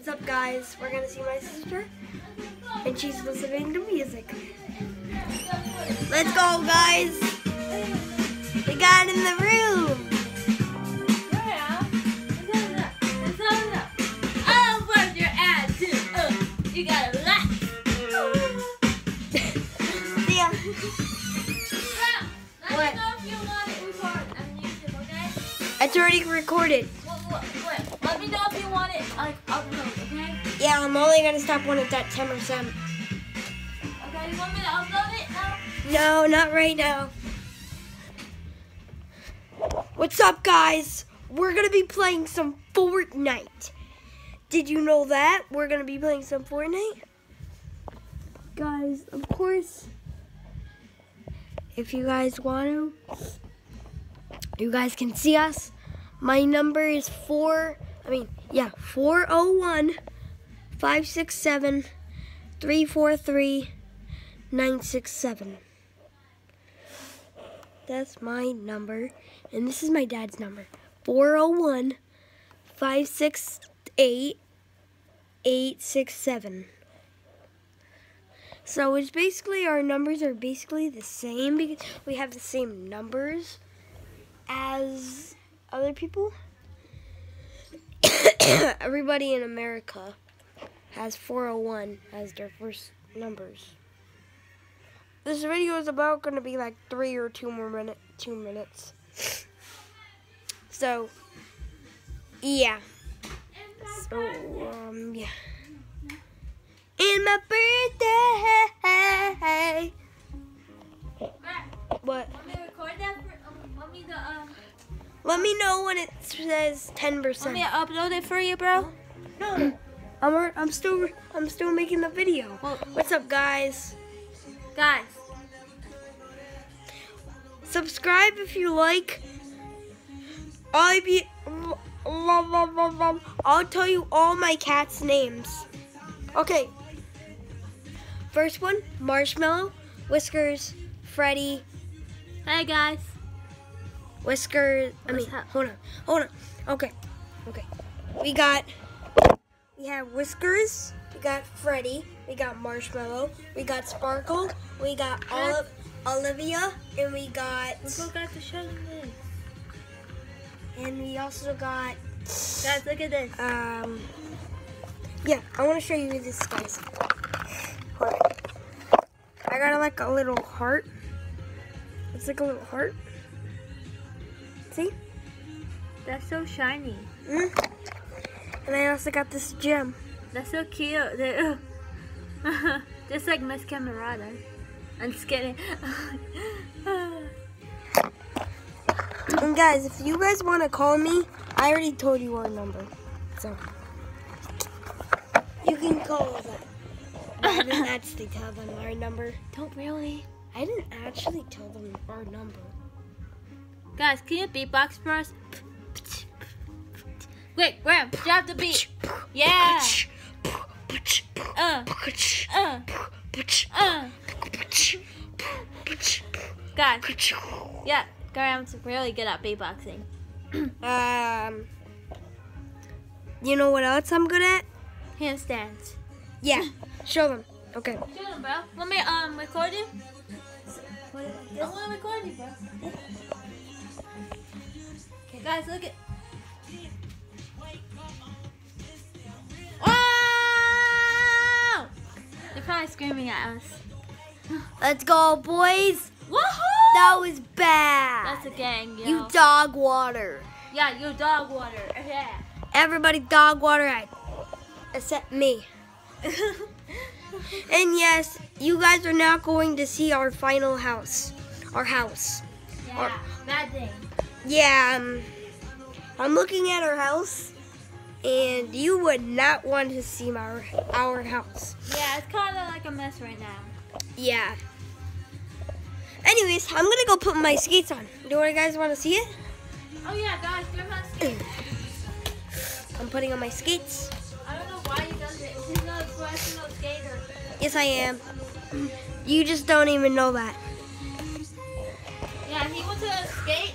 What's up, guys? We're gonna see my sister, and she's listening to music. Let's go, guys. We got in the room. Yeah. That's not enough. That's not enough. I'll work your ass. You gotta relax. See ya. What? me know if you want it recorded on YouTube, okay? It's already recorded. Let me know if you want it like upload, okay? Yeah, I'm only gonna stop when it's at 10%. Okay, you want me to upload it now? No, not right now. What's up, guys? We're gonna be playing some Fortnite. Did you know that? We're gonna be playing some Fortnite. Guys, of course, if you guys want to, you guys can see us. My number is four, I mean, yeah, 401 567 343 967. That's my number. And this is my dad's number 401 568 867. So it's basically our numbers are basically the same because we have the same numbers as other people. Everybody in America has 401 as their first numbers. This video is about going to be like three or two more minute, two minutes. So, yeah. So, um, yeah. And my birthday. What? Want me to record that for, um, want me to, um, Let me know when it says 10%. Let me upload it for you, bro? No, I'm I'm still I'm still making the video. Well, What's up, guys? guys, Subscribe if you like. I be. I'll tell you all my cats' names. Okay. First one, Marshmallow, Whiskers, Freddy, hey guys. Whiskers. I mean, up? hold on, hold on. Okay, okay. We got. We have Whiskers. We got Freddy. We got Marshmallow. We got Sparkle. We got Oli- Olivia, and we got. Look got to show. And we also got. Guys, look at this. Um. Yeah, I want to show you this, guys. Hold on. I got like a little heart. It's like a little heart. See? That's so shiny. Mm. And I also got this gem. That's so cute. They're- Just like Miss Camerata. I'm just kidding. And guys, if you guys want to call me, I already told you our number. So you can call them. I didn't actually tell them our number. Don't really. I didn't actually tell them our number. Guys, can you beatbox for us? Wait, Graham, drop the beat. Yeah. Uh, uh, uh. Guys, yeah, Graham's really good at beatboxing. Um, you know what else I'm good at? Handstands. Yeah, show them. Okay. Shoot him, bro. Want me um record you? I want to record you, bro. Guys, look at. Wow! They're probably screaming at us. Let's go, boys. Woohoo! That was bad. That's a gang, yo. you dog water. yeah, you dog water. Yeah. Everybody dog water, I- except me. And yes, you guys are now going to see our final house. Our house. yeah. Bad thing. Yeah, um, I'm looking at our house, and you would not want to see our our house. Yeah, it's kind of like a mess right now. Yeah. Anyways, I'm gonna go put my skates on. Do you guys want to see it? Oh yeah, guys, grab my skate. I'm putting on my skates. I don't know why he does it. He's not a professional skater. Yes, I am. You just don't even know that. Yeah, he went to skate.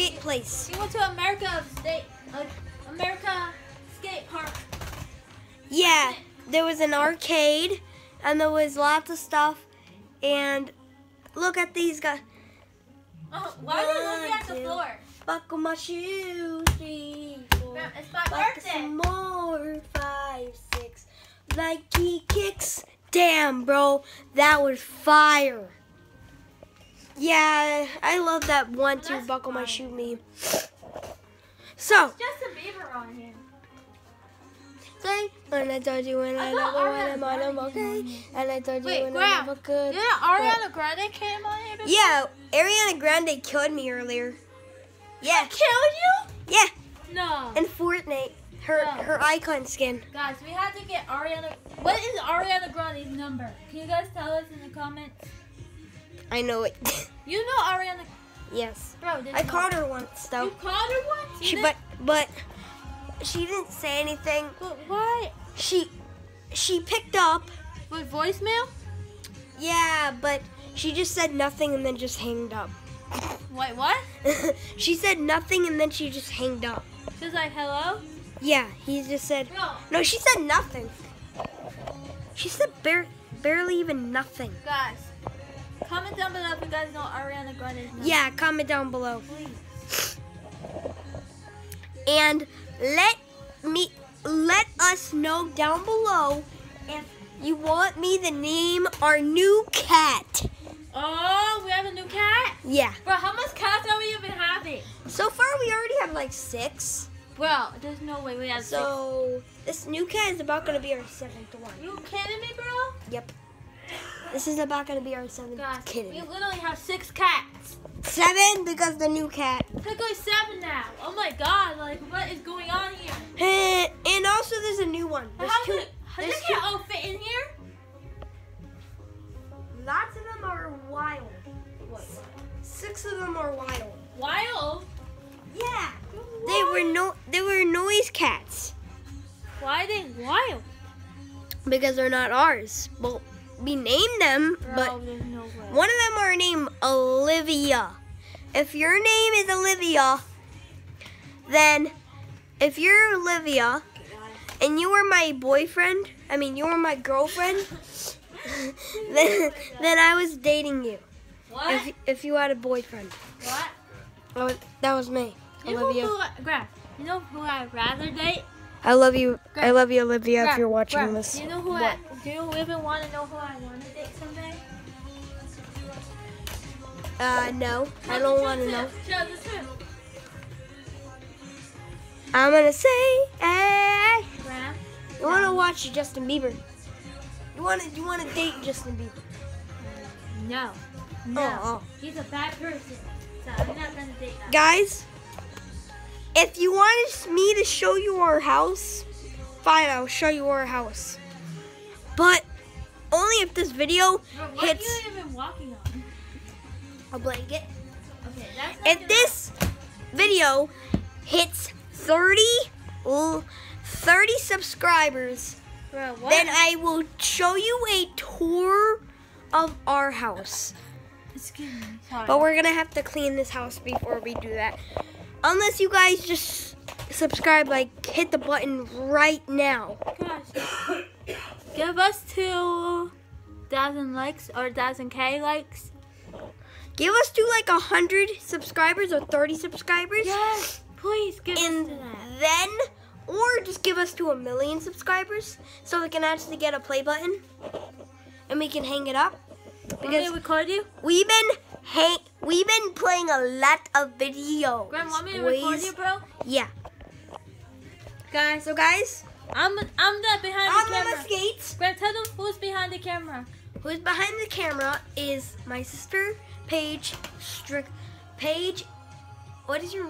Skate place. He went to America State, uh, America Skate Park. Yeah, there was an arcade, and there was lots of stuff. And look at these guys. Oh, why are you looking at the floor? Buckle my shoes, three, four. It's my Like birthday. some more, five, six. Nike kicks. Damn, bro, that was fire. Yeah, I love that one That's buckle my shoe meme. So, Justin Bieber on here. say when I told you when I I never when I'm on, I'm on okay. And I told you Wait, when I Graham, never could. Yeah, Ariana Grande came on here. before? Yeah, Ariana Grande killed me earlier. Yeah, Killed you? yeah, No. in Fortnite, her No. her icon skin. Guys, we have to get Ariana. What is Ariana Grande's number? Can you guys tell us in the comments? I know it. You know Ariana. yes, Bro, did I called her once though. You called her once? She but but she didn't say anything. But why? She she picked up. With voicemail? Yeah, but she just said nothing and then just hanged up. Wait, what? she said nothing and then she just hanged up. She's like, hello? Yeah, he just said Bro, no. She said nothing. She said bare, barely even nothing. guys, comment down below if you guys know Ariana Grande's. Yeah, comment down below Please. and let me let us know down below if you want me to name our new cat. Oh, we have a new cat? Yeah. Bro, how much cats are we even having? So far, we already have like six. Bro, there's no way we have six. So this new cat is about gonna be our seventh one. You kidding me, bro? Yep. This is about gonna be our seventh Guys, kitten. we literally have six cats. Seven because the new cat. Technically seven now. Oh my god, like what is going on here? And also, there's a new one. There's How two. could how there's they can't all fit in here? Lots of them are wild. What? Six of them are wild. Wild? Yeah. They were no. They were noise cats Why are they wild? because they're not ours. Well, we named them, but no one of them are named Olivia. If your name is Olivia, then if you're Olivia and you were my boyfriend, I mean you were my girlfriend, then then I was dating you. What? If if you had a boyfriend, what? that was, that was me. You know who you. I, Graf, you know who I'd rather date? I love you. I love you, Olivia. Graf, If you're watching this, you know who I, do you even want to know who I want to date someday? uh, no, I don't want to know. Show the truth. I'm gonna say, hey, you want to watch Justin Bieber? You want to? You want to date Justin Bieber? no. No. Oh, He's a bad person. So I'm not to date that. Guys, if you want me to show you our house, fine, I'll show you our house. But only if this video what hits are you even walking on? a blanket. Okay, that's If this video hits 30, 30 subscribers, Bro, what? then I will show you a tour of our house. But we're gonna have to clean this house before we do that. Unless you guys just subscribe, like hit the button right now. Give us two thousand likes or thousand K likes. Give us to like a hundred subscribers or thirty subscribers, Yes, please give and us then, or just give us to a million subscribers, so we can actually get a play button, and we can hang it up. Want me Because to record you? we've been hang, we've been playing a lot of videos. Graham, want me to record you, bro? Yeah. Guys, So guys, I'm I'm the behind I'm the on my camera. skates. Graham, tell them who's behind the camera. Who's behind the camera is my sister, Paige Strick. Paige, what is your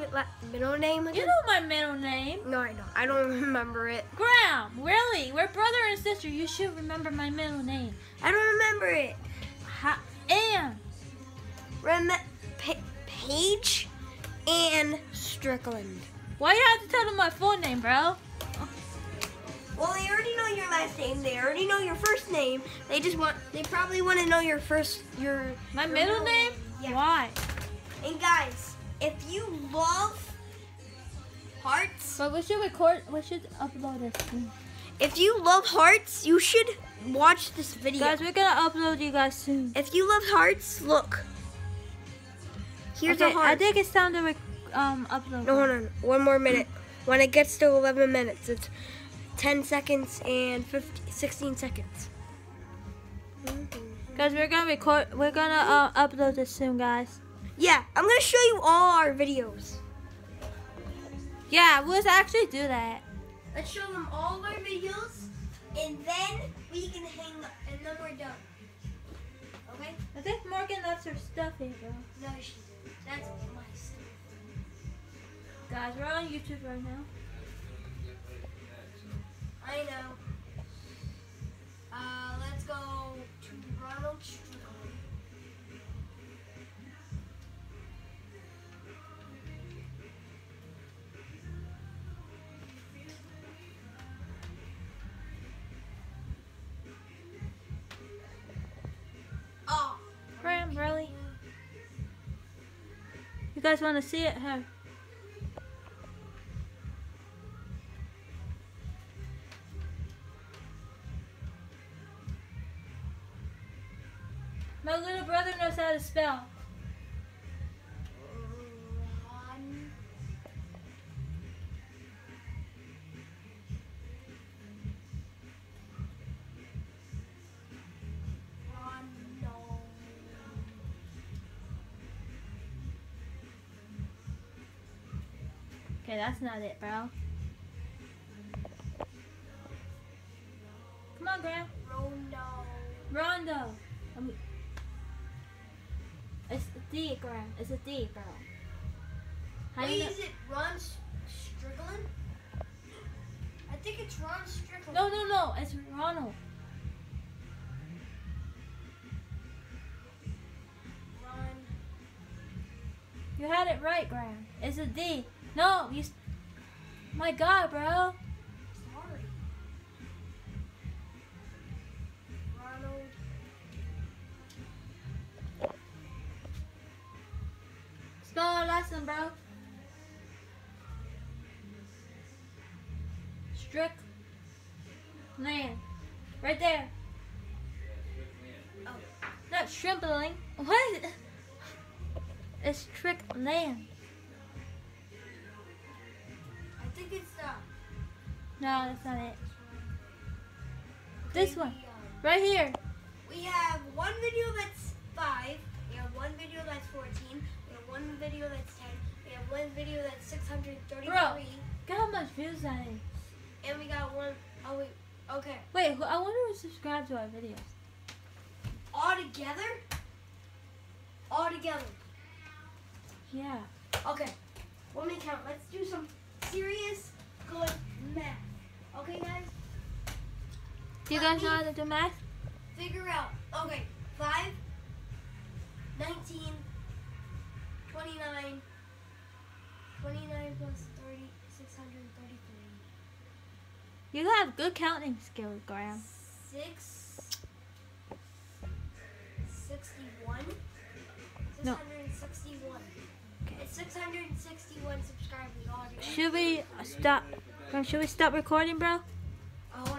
middle name again? You know my middle name. no, I don't. I don't remember it. Graham, really? We're brother and sister. You should remember my middle name. I don't remember it. Ha- and Rem- pa- Paige and Strickland. why you have to tell them my full name, bro? Well, they already know your last name. They already know your first name. They just want. They probably want to know your first. Your My your middle name? Yeah. Why? And guys, if you love hearts, But we should record. We should upload this. If you love hearts, you should watch this video. Guys, we're gonna upload you guys soon. if you love hearts, look. Here's okay, a heart. I think it's time to um upload. No, hold on. One more minute. When it gets to 11 minutes, it's 10 seconds and 50, 16 seconds. Guys, we're gonna record. We're gonna uh, upload this soon, guys. Yeah, I'm gonna show you all our videos. Yeah, let's actually do that. Let's show them all our videos, and then we can hang up, and then we're done. Okay? I think Morgan left her stuff here, bro. No, she didn't. That's my stuff. Guys, we're on YouTube right now. You guys want to see it? Huh? My little brother knows how to spell. Okay, that's not it, bro. Come on, Graham. Ronald. Rondo. I mean, it's a D, Graham. It's a D, bro. How Wait, you know? is it Ron Strickland? I think it's Ron Strickland. No, no, no. It's Ronald. Ron. You had it right, Graham. It's a D. No, you. My God, bro. Sorry. Ronald. Spell our lesson, bro. Strick. Land. Right there. Oh. Not shrimpling. What? It's trick land. No, that's not it. This one. um, Right here. We have one video that's five. We have one video that's fourteen. We have one video that's ten. We have one video that's six hundred thirty-three. Bro. Look how much views that is. And we got one oh wait. Okay. Wait, I wonder who subscribes to our videos. All together. All together. Yeah. Okay. Let me count. Let's do some serious good math. Okay, guys. Do you guys know how to do math? Figure out. Okay. 5, 19, 29, 29 plus 30, 633. You have good counting skills, Graham. 6, 61. No. 661 subscribers. Should we stop? Should we stop recording, bro? Oh,